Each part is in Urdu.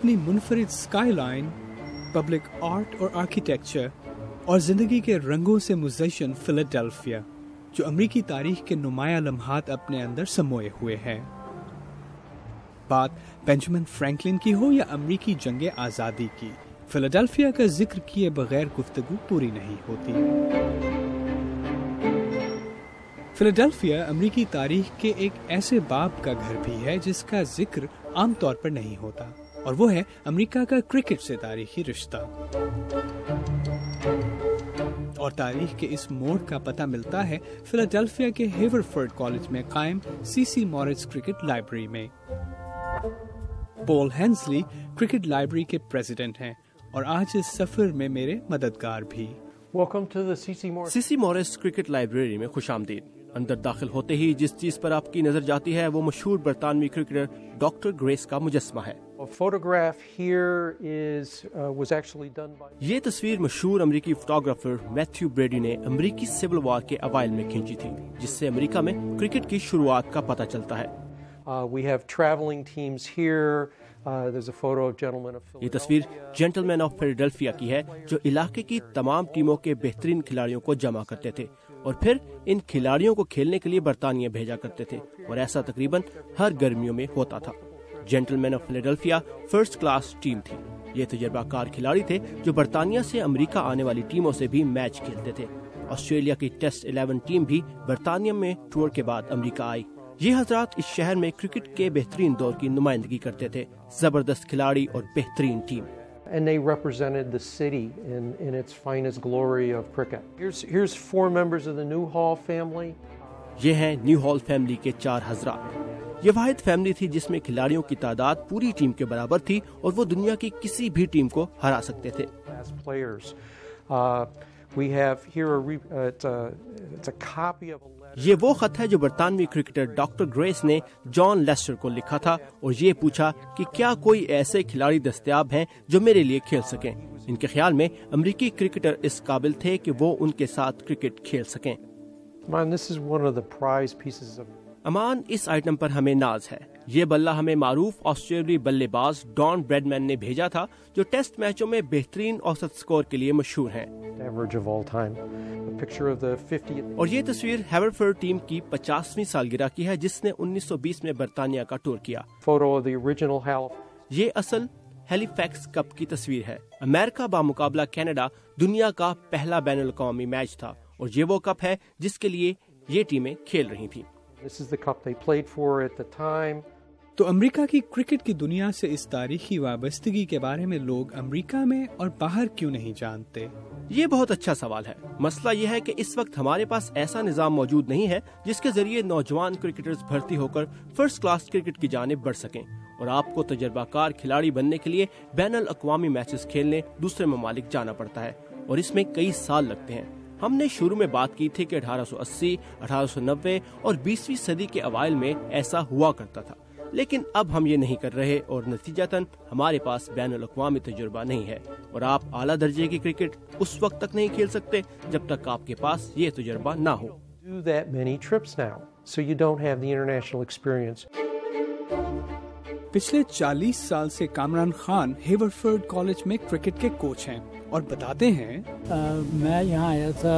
اپنی منفرد سکائی لائن پبلک آرٹ اور آرکیٹیکچر اور زندگی کے رنگوں سے مزشن فلڈیلفیا جو امریکی تاریخ کے نمایاں لمحات اپنے اندر سموئے ہوئے ہیں۔ بات بینجمن فرینکلن کی ہو یا امریکی جنگ آزادی کی فلڈیلفیا کا ذکر کیے بغیر گفتگو پوری نہیں ہوتی۔ فلڈیلفیا امریکی تاریخ کے ایک ایسے باب کا گھر بھی ہے جس کا ذکر عام طور پر نہیں ہوتا۔ اور وہ ہے امریکہ کا کرکٹ سے تاریخی رشتہ۔ اور تاریخ کے اس موڑ کا پتہ ملتا ہے فلاڈیلفیا کے ہیور فرڈ کالج میں قائم سی سی مورس کرکٹ لائبریری میں۔ پول ہینسلی کرکٹ لائبریری کے پریزیڈنٹ ہیں اور آج اس سفر میں میرے مددگار بھی۔ سی سی مورس کرکٹ لائبریری میں خوش آمدید۔ اندر داخل ہوتے ہی جس چیز پر آپ کی نظر جاتی ہے وہ مشہور برطانوی کرکٹر ڈاکٹر گریس کا مجسمہ ہے۔ یہ تصویر مشہور امریکی فوٹوگرافر میتھیو بریڈی نے امریکی سول وار کے اوائل میں کھینچی تھی جس سے امریکہ میں کرکٹ کی شروعات کا پتہ چلتا ہے۔ یہ تصویر جینٹل مین آف فیلڈلفیا کی ہے جو علاقے کی تمام ٹیموں کے بہترین کھلاڑیوں کو جمع کرتے تھے اور پھر ان کھلاڑیوں کو کھیلنے کے لیے برطانیہ بھیجا کرتے تھے اور ایسا تقریباً ہر گرمیوں میں ہوتا تھا۔ Gentlemen of Philadelphia first class team تھی۔ یہ تجربہ کار کھلاڑی تھے جو برطانیہ سے امریکہ آنے والی ٹیموں سے بھی میچ کھیلتے تھے۔ آسٹریلیا کی ٹیسٹ الیون ٹیم بھی برطانیہ میں ٹور کے بعد امریکہ آئی۔ یہ حضرات اس شہر میں کرکٹ کے بہترین دور کی نمائندگی کرتے تھے۔ زبردست کھلاڑی اور بہترین team. And they represented the city in, in its finest glory of cricket. Here's, here's four members of the Newhall family. یہ ہیں نیو ہال فیملی کے چار حضرات۔ یہ واحد فیملی تھی جس میں کھلاڑیوں کی تعداد پوری ٹیم کے برابر تھی اور وہ دنیا کی کسی بھی ٹیم کو ہرا سکتے تھے۔ یہ وہ خط ہے جو برطانوی کرکٹر ڈاکٹر گریس نے جان لیسٹر کو لکھا تھا اور یہ پوچھا کہ کیا کوئی ایسے کھلاڑی دستیاب ہیں جو میرے لیے کھیل سکیں؟ ان کے خیال میں امریکی کرکٹر اس قابل تھے کہ وہ ان کے ساتھ کرکٹ کھیل سکیں۔ امان اس آئٹم پر ہمیں ناز ہے۔ یہ بلہ ہمیں معروف آسٹریلوی بلے باز ڈان بریڈ مین نے بھیجا تھا جو ٹیسٹ میچوں میں بہترین اوسط سکور کے لیے مشہور ہیں۔ اور یہ تصویر ہیور ٹیم کی پچاسویں سالگرہ کی ہے جس نے انیس سو بیس میں برطانیہ کا ٹور کیا۔ یہ اصل ہیلی فیکس کپ کی تصویر ہے۔ امریکہ بامقابلہ کینیڈا دنیا کا پہلا بین الاقوامی میچ تھا اور یہ وہ کپ ہے جس کے لیے یہ ٹیمیں کھیل رہی تھیں۔ تو امریکہ کی کرکٹ کی دنیا سے اس تاریخی وابستگی کے بارے میں لوگ امریکہ میں اور باہر کیوں نہیں جانتے؟ یہ بہت اچھا سوال ہے۔ مسئلہ یہ ہے کہ اس وقت ہمارے پاس ایسا نظام موجود نہیں ہے جس کے ذریعے نوجوان کرکٹرز بھرتی ہو کر فرسٹ کلاس کرکٹ کی جانب بڑھ سکیں اور آپ کو تجربہ کار کھلاڑی بننے کے لیے بین الاقوامی میچز کھیلنے دوسرے ممالک جانا پڑتا ہے اور اس میں کئی سال لگتے ہیں۔ ہم نے شروع میں بات کی تھی کہ اٹھارہ سو اسی، اٹھارہ سو نوے اور بیسویں صدی کے اوائل میں ایسا ہوا کرتا تھا۔ لیکن اب ہم یہ نہیں کر رہے اور نتیجہ ہمارے پاس بین الاقوامی تجربہ نہیں ہے اور آپ اعلیٰ درجے کی کرکٹ اس وقت تک نہیں کھیل سکتے جب تک آپ کے پاس یہ تجربہ نہ ہو۔ پچھلے چالیس سال سے کامران خان ہیورفرڈ کالج میں کرکٹ کے کوچ ہیں اور بتاتے ہیں میں یہاں آیا تھا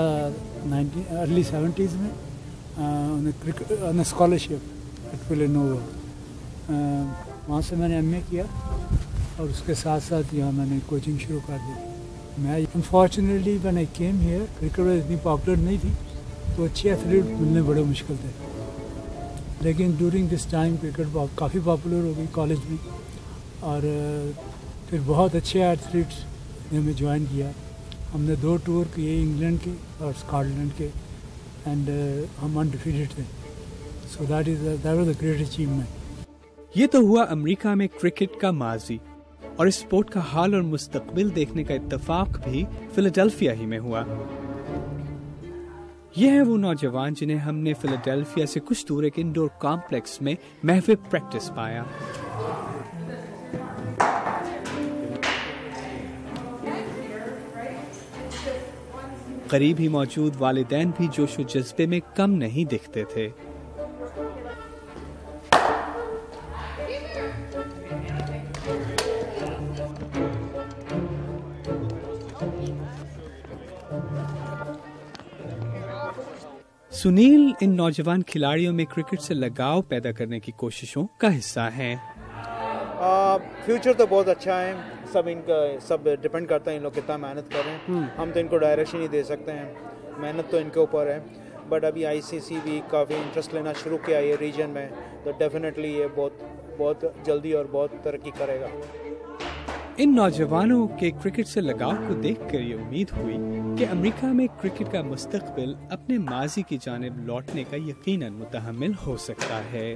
ارلی سیونٹیز میں اسکالرشپ وہاں سے میں نے ایم اے کیا اور اس کے ساتھ ساتھ یہاں میں نے کوچنگ شروع کر دی۔ میں انفارچونیٹلی میں نے کیم ہیئر کرکٹ اتنی پاپولر نہیں تھی، تو اچھے ایتھلیٹ ملنے بڑے مشکل تھے۔ لیکن ڈورنگ دس ٹائم کرکٹ کافی پاپولر ہو گئی کالج میں اور پھر بہت اچھے ایتھلیٹس نے ہمیں جوائن کیا۔ ہم نے دو ٹور کیے انگلینڈ کے اور اسکاٹلینڈ کے اینڈ ہم انڈیفیٹڈ تھے۔ So that is that was a great achievement یہ تو ہوا امریکہ میں کرکٹ کا ماضی اور اسپورٹ کا حال اور مستقبل دیکھنے کا اتفاق بھی فلڈیلفیا ہی میں ہوا۔ یہ ہے وہ نوجوان جنہیں ہم نے فلیڈیلفیا سے کچھ دور ایک انڈور کمپلیکس میں محفل پریکٹس پایا۔ قریب ہی موجود والدین بھی جوش و جذبے میں کم نہیں دکھتے تھے۔ سنیل ان نوجوان کھلاڑیوں میں کرکٹ سے لگاؤ پیدا کرنے کی کوششوں کا حصہ ہیں۔ فیوچر تو بہت اچھا ہے سب ان کا سب ڈپینڈ کرتا ہے ان لوگ کتنا محنت کر رہے ہیں۔ ہم۔ تو ان کو ڈائریکشن ہی دے سکتے ہیں۔ محنت تو ان کے اوپر ہے۔ بٹ ابھی آئی سی سی بھی کافی انٹرسٹ لینا شروع کیا یہ ریجن میں تو ڈیفینیٹلی یہ بہت بہت جلدی اور بہت ترقی کرے گا۔ ان نوجوانوں کے کرکٹ سے لگاؤ کو دیکھ کر یہ امید ہوئی کہ امریکہ میں کرکٹ کا مستقبل اپنے ماضی کی جانب لوٹنے کا یقیناً متحمل ہو سکتا ہے۔